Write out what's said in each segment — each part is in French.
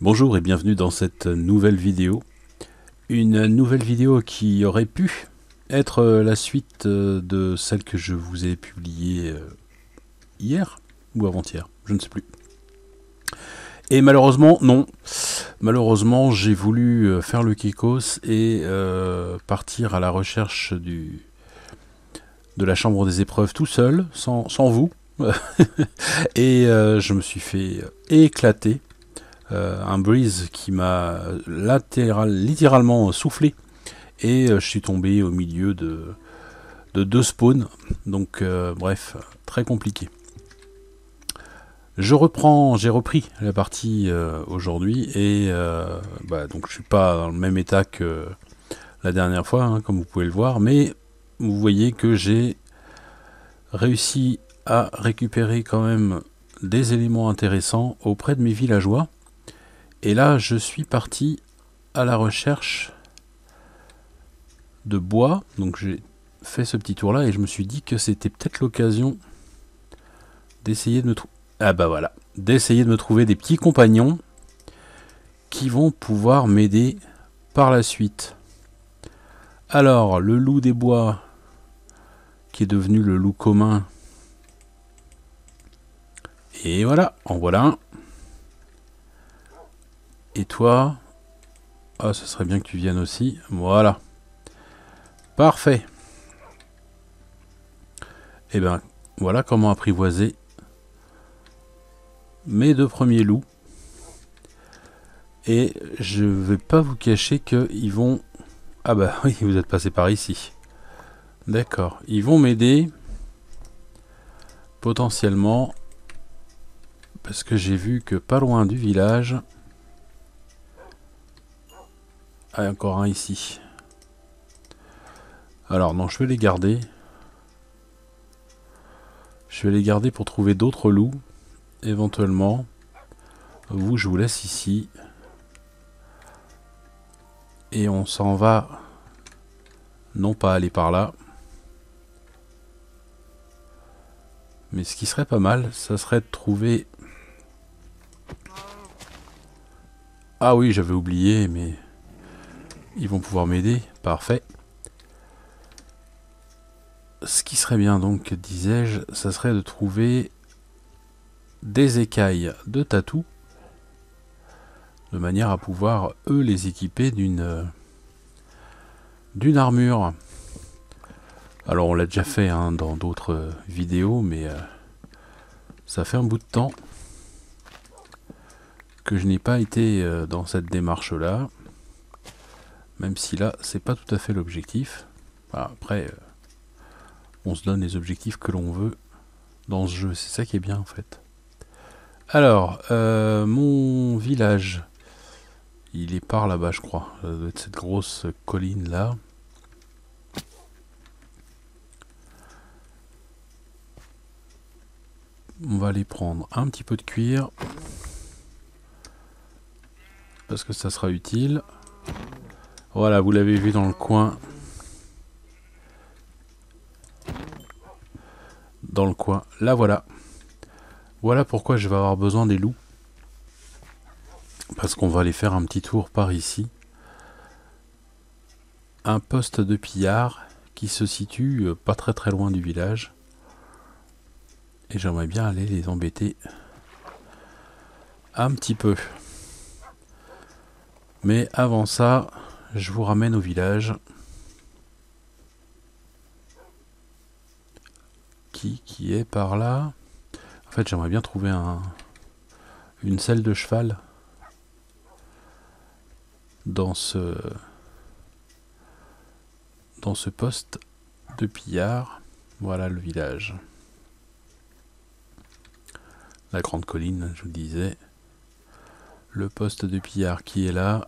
Bonjour et bienvenue dans cette nouvelle vidéo. Une nouvelle vidéo qui aurait pu être la suite de celle que je vous ai publiée euh, hier ou avant-hier, je ne sais plus. Et malheureusement, non. Malheureusement, j'ai voulu euh, faire le Kikos et euh, partir à la recherche de la chambre des épreuves tout seul, sans, vous. et je me suis fait éclater euh, un breeze qui m'a littéralement soufflé et euh, je suis tombé au milieu de, de deux spawns. Donc euh, bref, très compliqué. Je reprends, j'ai repris la partie aujourd'hui et bah, donc je suis pas dans le même état que la dernière fois, hein, comme vous pouvez le voir, mais vous voyez que j'ai réussi à récupérer quand même des éléments intéressants auprès de mes villageois. Et là, je suis parti à la recherche de bois. Donc j'ai fait ce petit tour là et je me suis dit que c'était peut-être l'occasion d'essayer de me trouver. Ah bah d'essayer de me trouver des petits compagnons qui vont pouvoir m'aider par la suite. Alors, le loup des bois, qui est devenu le loup commun. Et voilà, en voilà un. Et toi? Ah, ce serait bien que tu viennes aussi. Voilà. Parfait. Et eh bien, voilà comment apprivoiser mes deux premiers loups. Et je vais pas vous cacher qu'ils vont... Ah bah oui, vous êtes passé par ici. D'accord. Ils vont m'aider potentiellement parce que j'ai vu que pas loin du village Ah, encore un ici. Alors non, je vais les garder. Je vais les garder pour trouver d'autres loups, éventuellement. Vous, je vous laisse ici. Et on s'en va, non pas aller par là. Mais ce qui serait pas mal, ça serait de trouver... Ah oui, j'avais oublié, mais... Ils vont pouvoir m'aider. Parfait. Ce qui serait bien donc, disais-je, ça serait de trouver des écailles de tatou de manière à pouvoir eux les équiper d'une d'une armure. Alors on l'a déjà fait hein, dans d'autres vidéos, mais euh, ça fait un bout de temps que je n'ai pas été euh, dans cette démarche là. Même si là, c'est pas tout à fait l'objectif. après, euh, on se donne les objectifs que l'on veut dans ce jeu. C'est ça qui est bien en fait. Alors, euh, mon village, il est par là-bas, je crois. Cette grosse colline là. On va aller prendre un petit peu de cuir. Parce que ça sera utile. Voilà, vous l'avez vu dans le coin. Dans le coin. Là, voilà. Voilà pourquoi je vais avoir besoin des loups. Parce qu'on va aller faire un petit tour par ici. Un poste de pillard qui se situe euh, pas très très loin du village. Et j'aimerais bien aller les embêter un petit peu. Mais avant ça, je vous ramène au village. Qui, qui est par là? En fait, j'aimerais bien trouver un, une selle de cheval dans ce dans ce poste de pillard. Voilà le village. La grande colline, je vous disais. Le poste de pillard qui est là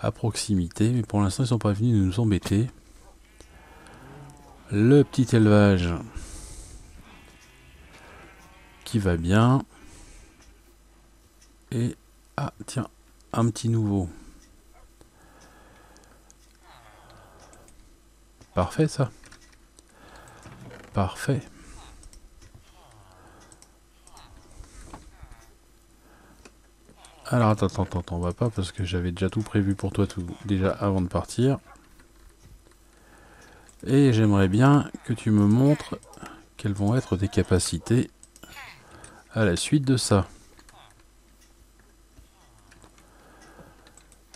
à proximité, mais pour l'instant ils sont pas venus nous embêter. Le petit élevage qui va bien. Et ah tiens, un petit nouveau. Parfait ça. Parfait. Alors attends, attends, attends, on va pas parce que j'avais déjà tout prévu pour toi déjà avant de partir. Et j'aimerais bien que tu me montres quelles vont être tes capacités à la suite de ça.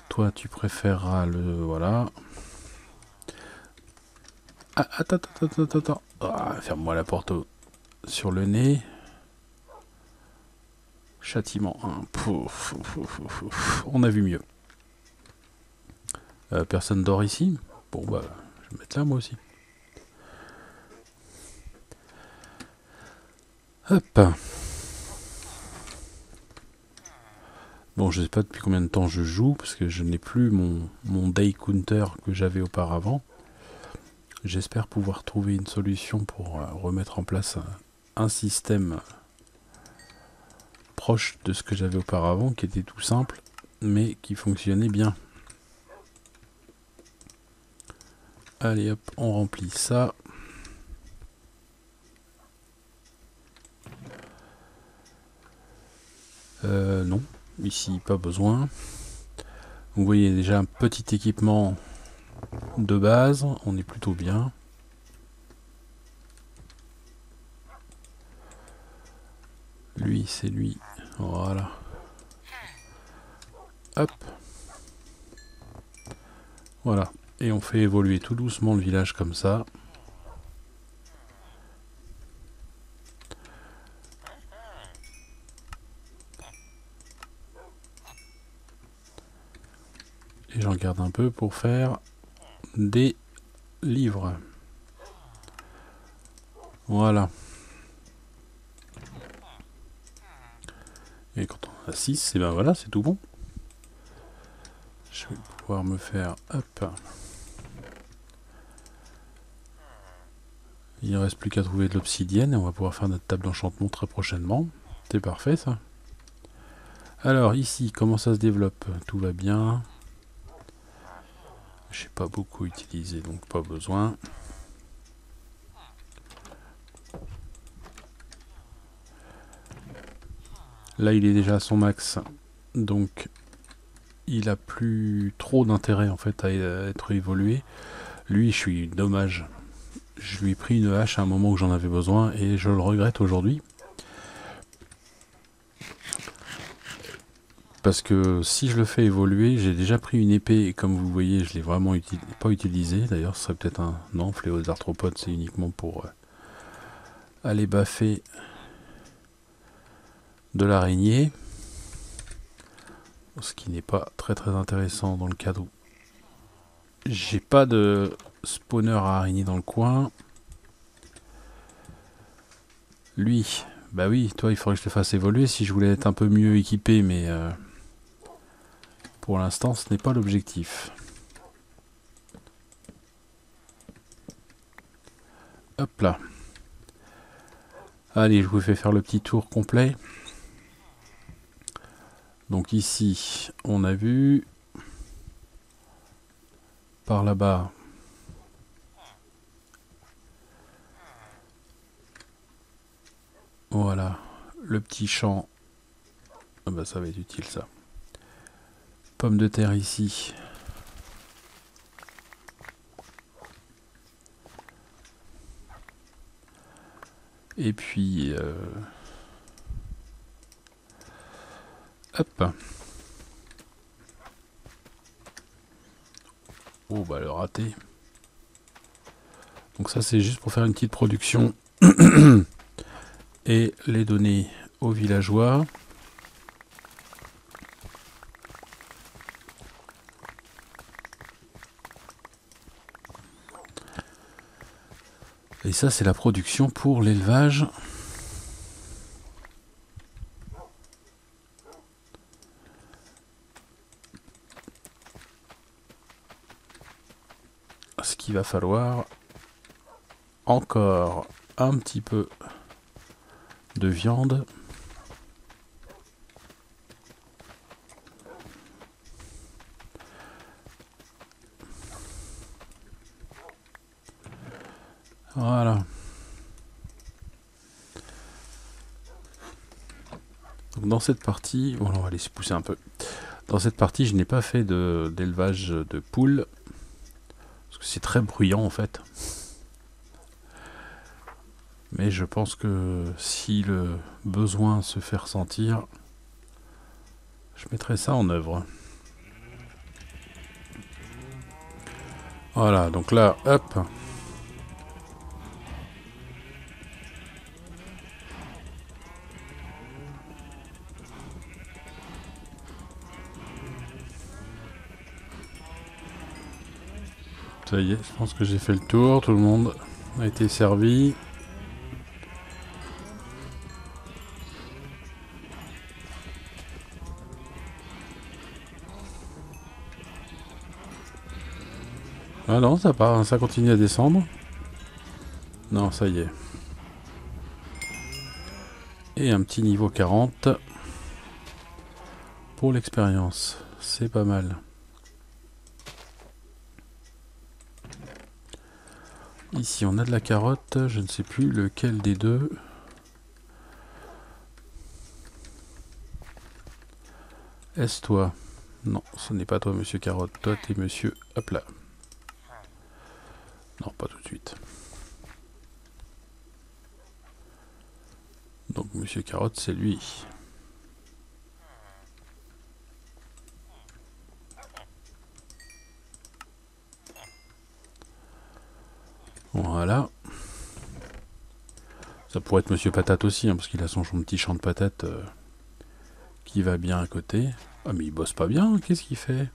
Toi, tu préféreras le... Voilà. Ah, attends, attends, attends, attends. Ah, Ferme-moi la porte sur le nez. Châtiment 1. On a vu mieux. Euh, personne dort ici? Bon, bah, je vais mettre là moi aussi. Hop. Bon, je sais pas depuis combien de temps je joue, parce que je n'ai plus mon, mon day counter que j'avais auparavant. J'espère pouvoir trouver une solution pour euh, remettre en place un, système proche de ce que j'avais auparavant, qui était tout simple, mais qui fonctionnait bien. Allez hop, on remplit ça. Euh, non, Ici, pas besoin. Vous voyez déjà un petit équipement de base. On est plutôt bien. Lui, c'est lui. Voilà. Hop. Voilà. Et on fait évoluer tout doucement le village comme ça. Et j'en garde un peu pour faire des livres. Voilà. Et quand on a 6, et ben voilà, c'est tout bon. Je vais pouvoir me faire... Il ne reste plus qu'à trouver de l'obsidienne et on va pouvoir faire notre table d'enchantement très prochainement. C'est parfait ça. Alors ici, comment ça se développe? Tout va bien. J'ai pas beaucoup utilisé, donc pas besoin. Là, il est déjà à son max, donc il a plus trop d'intérêt en fait à être évolué. Lui, je suis dommage. Je lui ai pris une hache à un moment où j'en avais besoin et je le regrette aujourd'hui. Parce que si je le fais évoluer, j'ai déjà pris une épée et comme vous voyez, je l'ai vraiment pas utilisé. D'ailleurs, ce serait peut-être un... Non, fléau d'arthropodes, c'est uniquement pour euh, aller baffer de l'araignée. Ce qui n'est pas très très intéressant dans le cadre où j'ai pas de spawner à araignée dans le coin. Lui, bah oui, toi il faudrait que je te fasse évoluer si je voulais être un peu mieux équipé, mais... Euh, pour l'instant, ce n'est pas l'objectif. Hop là. Allez, je vous fais faire le petit tour complet. Donc ici, on a vu par là-bas. Voilà, le petit champ. Ah bah ça va être utile ça pommes de terre ici. Et puis... Euh, hop. Oh bah le raté. Donc ça c'est juste pour faire une petite production et les donner aux villageois. Et ça, c'est la production pour l'élevage. Qu'il va falloir encore un petit peu de viande. Donc dans cette partie, on va se pousser un peu. Dans cette partie, je n'ai pas fait d'élevage de, poules. C'est très bruyant en fait. Mais je pense que si le besoin se fait ressentir, je mettrai ça en œuvre. Voilà, donc là, hop. Ça y est, je pense que j'ai fait le tour, tout le monde a été servi. Ah non, ça part, ça continue à descendre. Non, ça y est. Et un petit niveau 40 pour l'expérience. C'est pas mal. Ici, on a de la carotte. Je ne sais plus lequel des deux. Est-ce toi? Non, ce n'est pas toi, monsieur carotte. Toi, t'es monsieur... Hop là. Non, pas tout de suite. Donc, monsieur carotte, c'est lui. Voilà. Ça pourrait être Monsieur Patate aussi, hein, parce qu'il a son, petit champ de patates euh, qui va bien à côté. Ah mais il bosse pas bien, qu'est-ce qu'il fait?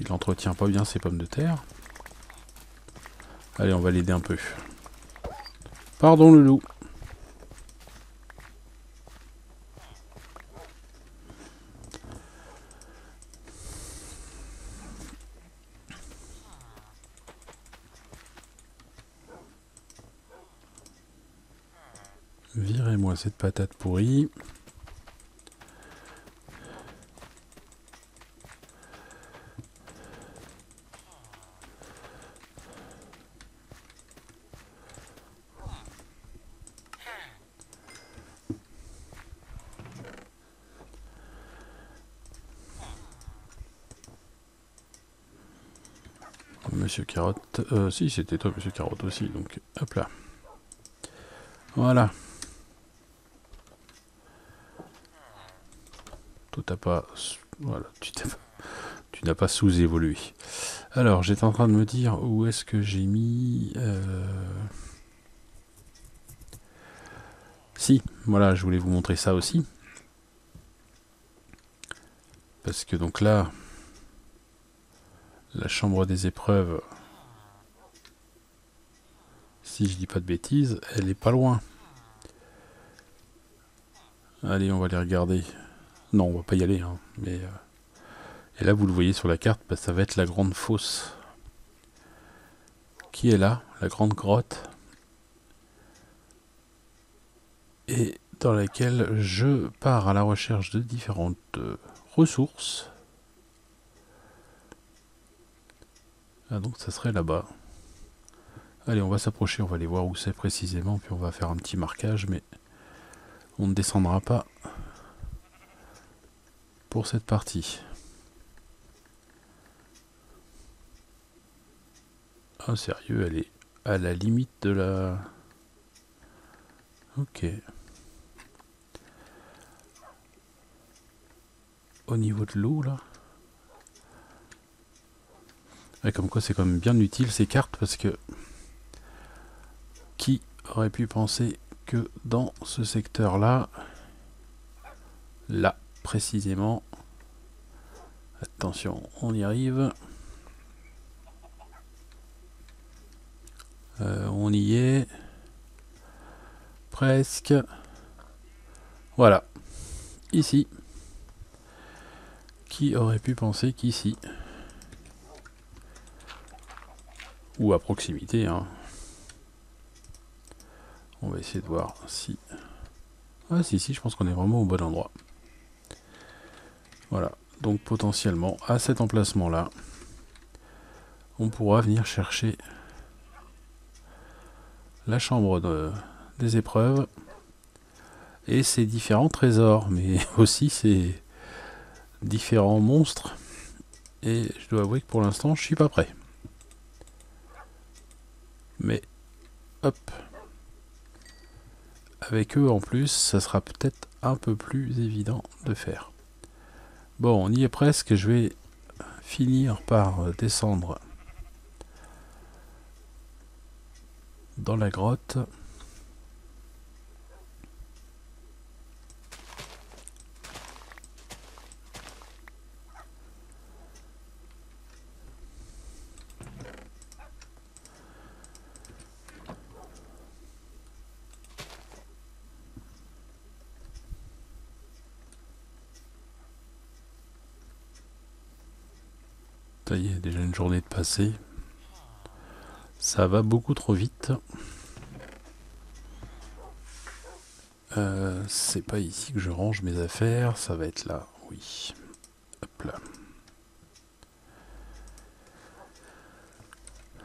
Il entretient pas bien ses pommes de terre. Allez, on va l'aider un peu. Pardon le loup. Cette patate pourrie. Monsieur Carotte. Euh, si, c'était toi, Monsieur Carotte aussi. Donc, hop là. Voilà. Tu n'as pas sous-évolué. Alors, j'étais en train de me dire où est-ce que j'ai mis... Euh, si, voilà, je voulais vous montrer ça aussi. Parce que donc là, la chambre des épreuves, si je dis pas de bêtises, elle est pas loin. Allez, on va les regarder. Non, on va pas y aller. Hein, mais, euh, Et là, vous le voyez sur la carte, bah, ça va être la grande fosse. Qui est là? La grande grotte. Et dans laquelle je pars à la recherche de différentes euh, ressources. Ah donc ça serait là-bas. Allez, on va s'approcher, on va aller voir où c'est précisément, puis on va faire un petit marquage, mais on ne descendra pas pour cette partie. Ah sérieux, elle est à la limite de la... Ok. Au niveau de l'eau là. comme quoi c'est quand même bien utile ces cartes parce que qui aurait pu penser que dans ce secteur là, là, précisément. Attention, on y arrive. Euh, on y est. Presque. Voilà. Ici. Qui aurait pu penser qu'ici, ou à proximité, hein. on va essayer de voir si... Ah si, si, je pense qu'on est vraiment au bon endroit. Voilà, donc potentiellement à cet emplacement-là, on pourra venir chercher la chambre des épreuves et ses différents trésors, mais aussi ses différents monstres. Et je dois avouer que pour l'instant, je suis pas prêt. Mais, hop. Avec eux en plus, ça sera peut-être un peu plus évident de faire. Bon, on y est presque. Je vais finir par descendre dans la grotte. Ça y est, déjà une journée de passé. Ça va beaucoup trop vite. Euh, c'est pas ici que je range mes affaires, ça va être là, oui. Hop là.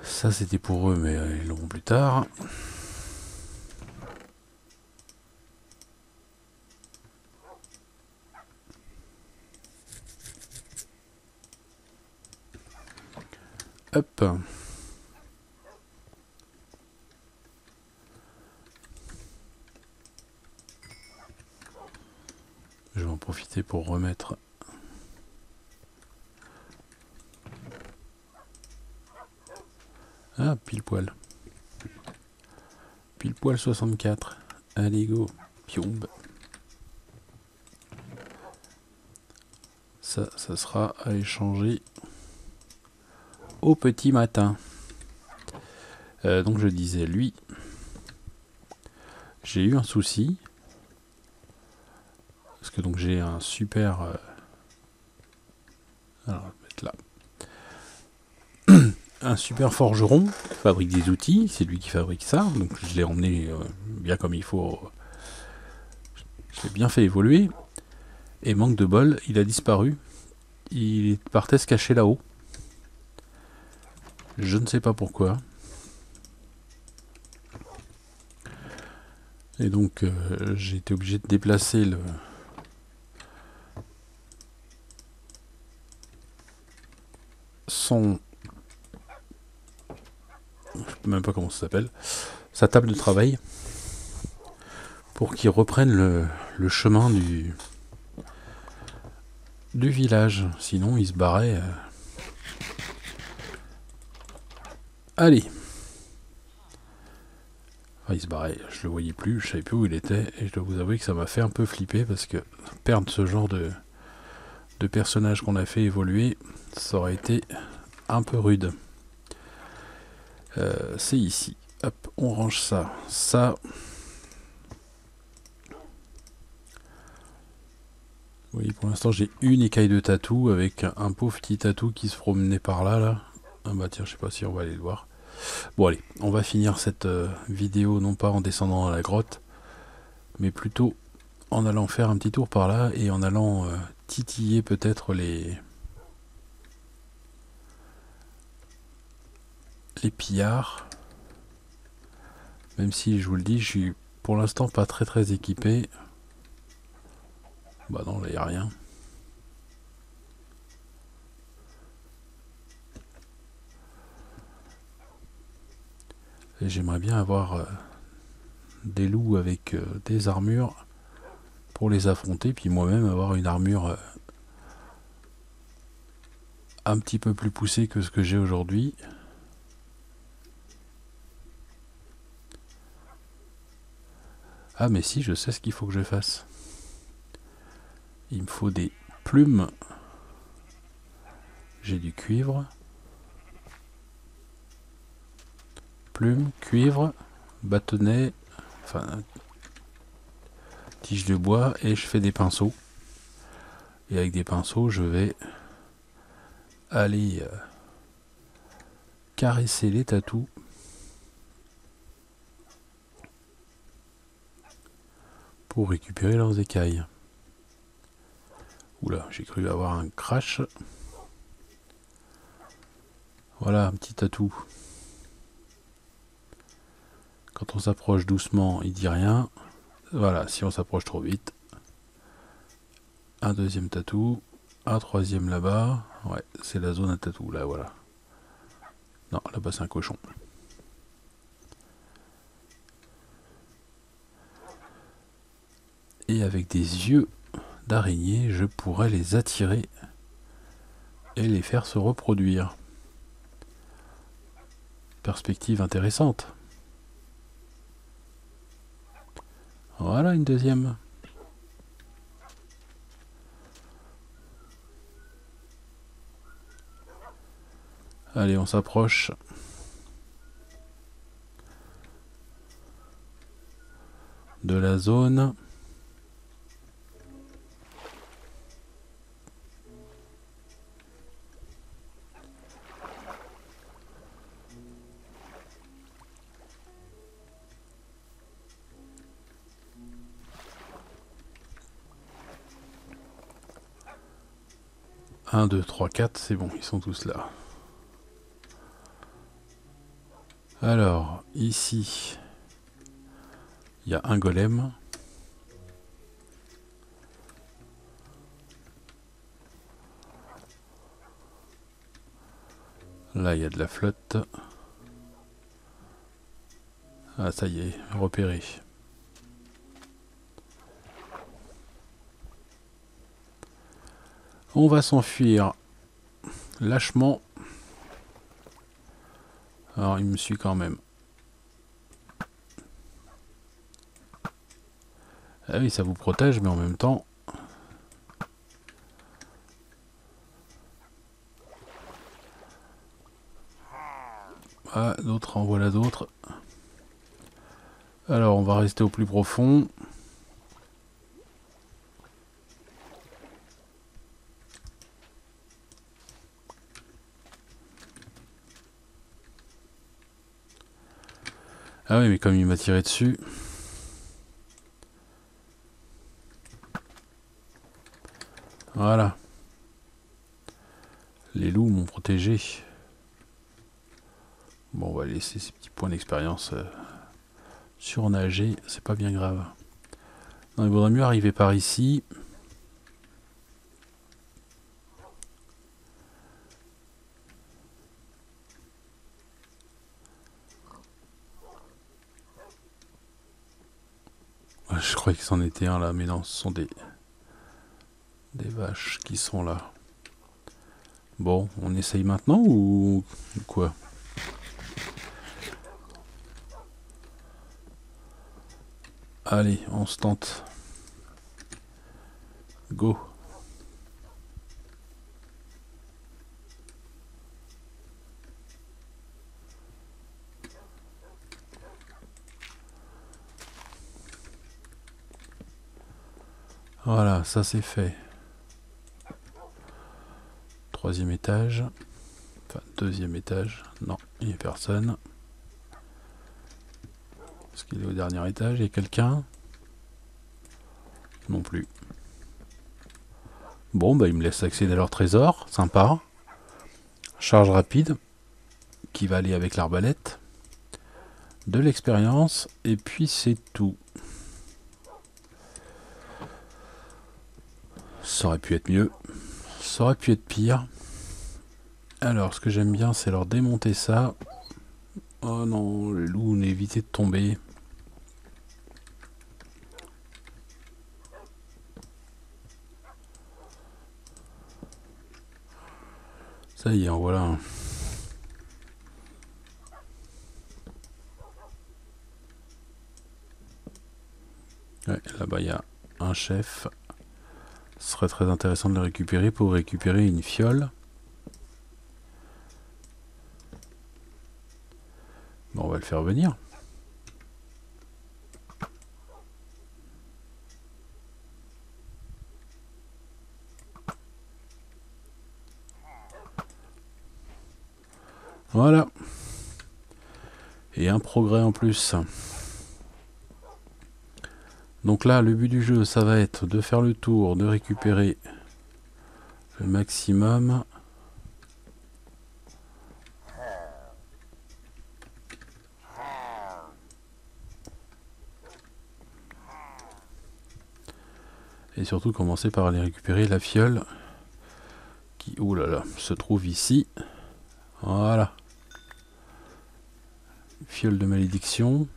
Ça c'était pour eux, mais ils l'auront plus tard. Hop. Je vais en profiter pour remettre Ah, pile poil. Pile poil 64. Allez, go. Piombe. Ça, ça sera à échanger au petit matin. Euh, donc je disais, lui, j'ai eu un souci. Parce que donc j'ai un super... Euh, alors, mettre là. un super forgeron qui fabrique des outils. C'est lui qui fabrique ça. Donc je l'ai emmené euh, bien comme il faut. Je l'ai bien fait évoluer. Et manque de bol, il a disparu. Il partait se cacher là-haut. Je ne sais pas pourquoi. Et donc euh, j'ai été obligé de déplacer le... Son... Je sais même pas comment ça s'appelle. Sa table de travail. Pour qu'il reprenne le, le, chemin du... du village. Sinon il se barrait... Euh, Allez. Ah, il se barrait, je le voyais plus, je savais plus où il était, et je dois vous avouer que ça m'a fait un peu flipper parce que perdre ce genre de, de personnage qu'on a fait évoluer, ça aurait été un peu rude. Euh, c'est ici. Hop, on range ça. Ça. Oui, pour l'instant j'ai une écaille de tatou avec un pauvre petit tatou qui se promenait par là, là. Ah bah tiens, je sais pas si on va aller le voir. Bon allez, on va finir cette euh, vidéo non pas en descendant dans la grotte, mais plutôt en allant faire un petit tour par là et en allant euh, titiller peut-être les les pillards. Même si je vous le dis, je suis pour l'instant pas très très équipé. Bah non, là il a rien. J'aimerais bien avoir euh, des loups avec euh, des armures pour les affronter, puis moi-même avoir une armure euh, un petit peu plus poussée que ce que j'ai aujourd'hui. Ah mais si, je sais ce qu'il faut que je fasse. Il me faut des plumes. J'ai du cuivre. Plume, cuivre, bâtonnet, enfin tige de bois et je fais des pinceaux. Et avec des pinceaux, je vais aller euh, caresser les tatous. Pour récupérer leurs écailles. Oula, j'ai cru avoir un crash. Voilà, un petit tatou. Quand on s'approche doucement, il dit rien. Voilà, si on s'approche trop vite. Un deuxième tatou. Un troisième là-bas. Ouais, c'est la zone à tatou, là, voilà. Non, là-bas c'est un cochon. Et avec des yeux d'araignée, je pourrais les attirer et les faire se reproduire. Perspective intéressante. Voilà une deuxième. Allez, on s'approche. de la zone. Un, deux, trois, quatre, c'est bon, ils sont tous là. Alors, ici, il y a un golem. Là, il y a de la flotte. Ah, ça y est, repéré. On va s'enfuir lâchement. Alors, il me suit quand même. Ah oui, ça vous protège, mais en même temps... Ah, d'autres, en voilà d'autres. Alors, on va rester au plus profond. Ah oui, mais comme il m'a tiré dessus... Voilà. Les loups m'ont protégé. Bon, on va laisser ces petits points d'expérience euh, surnager, c'est pas bien grave. il vaudrait mieux arriver par ici. Je croyais que c'en était un là, mais non, ce sont des des vaches qui sont là. Bon, on essaye maintenant ou quoi? Allez, on se tente. Go. Voilà, ça c'est fait. Troisième étage. Enfin, deuxième étage. Non, il n'y a personne. Est-ce qu'il est au dernier étage Il y a quelqu'un? Non plus. Bon, bah, il me laisse accéder à leur trésor. Sympa. Charge rapide. Qui va aller avec l'arbalète. De l'expérience. Et puis, c'est tout. Ça aurait pu être mieux. Ça aurait pu être pire. Alors, ce que j'aime bien, c'est leur démonter ça. Oh non, le loup, on évité de tomber. Ça y est, en voilà un. Ouais, là-bas, il y a un chef. Ce serait très intéressant de le récupérer pour récupérer une fiole. Bon, on va le faire venir. Voilà. Et un progrès en plus. Donc là, le but du jeu, ça va être de faire le tour, de récupérer le maximum. Et surtout commencer par aller récupérer la fiole qui, là, se trouve ici. Voilà. Fiole de malédiction.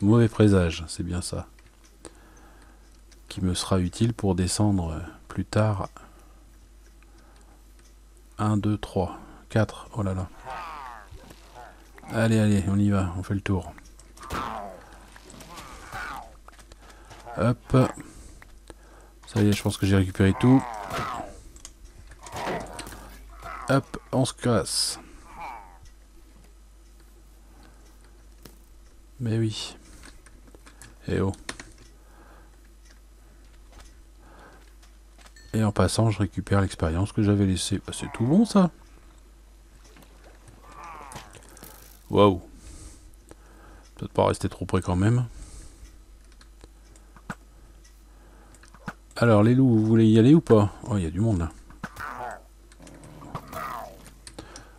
Mauvais présage, c'est bien ça. Me sera utile pour descendre plus tard. 1, 2, 3, 4. Oh là là. Allez, allez, on y va, on fait le tour. Hop. Ça y est, je pense que j'ai récupéré tout. Hop, on se casse. Mais oui. Eh oh. Et en passant, je récupère l'expérience que j'avais laissée. Bah, c'est tout bon ça. Waouh. Peut-être pas rester trop près quand même. Alors les loups, vous voulez y aller ou pas? Oh, il y a du monde là.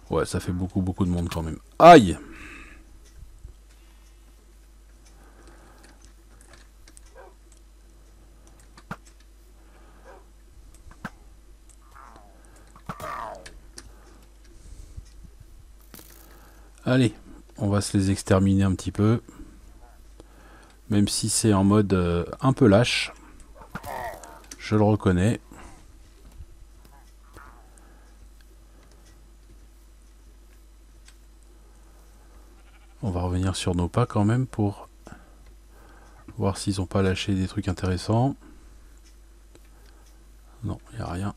Ouais, ça fait beaucoup, beaucoup de monde quand même. Aïe Allez, on va se les exterminer un petit peu. Même si c'est en mode euh, un peu lâche. Je le reconnais. On va revenir sur nos pas quand même pour voir s'ils n'ont pas lâché des trucs intéressants. Non, il n'y a rien.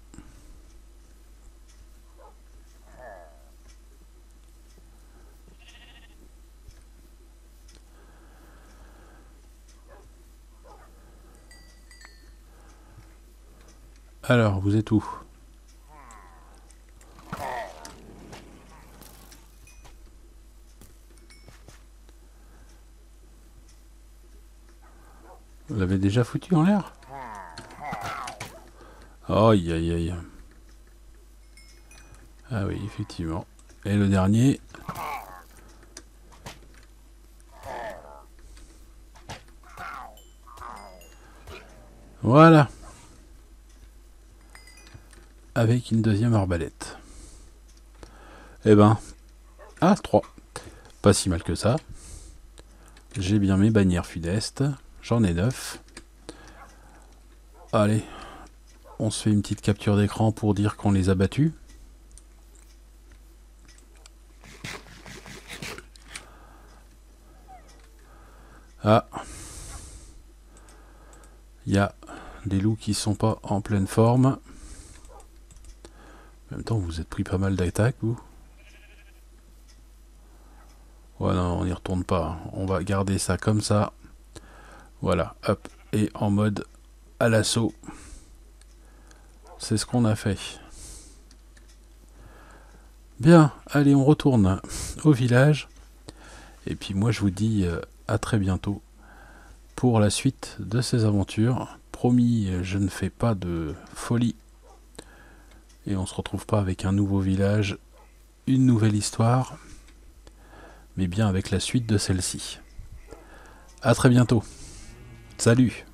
Alors, vous êtes où? Vous l'avez déjà foutu en l'air? Aïe aïe aïe. Ah oui, effectivement. Et le dernier? Voilà avec une deuxième arbalète. Eh ben, ah, 3. Pas si mal que ça. J'ai bien mes bannières fudestes. J'en ai 9. Allez, on se fait une petite capture d'écran pour dire qu'on les a battus. Ah. Il y a des loups qui sont pas en pleine forme. Vous êtes pris pas mal d'attaques, vous Ouais, non, on n'y retourne pas. On va garder ça comme ça. Voilà, hop. Et en mode à l'assaut. C'est ce qu'on a fait. Bien, allez, on retourne au village. Et puis moi, je vous dis euh, à très bientôt pour la suite de ces aventures. Promis, je ne fais pas de folie et on se retrouve pas avec un nouveau village, une nouvelle histoire, mais bien avec la suite de celle-ci. A très bientôt. Salut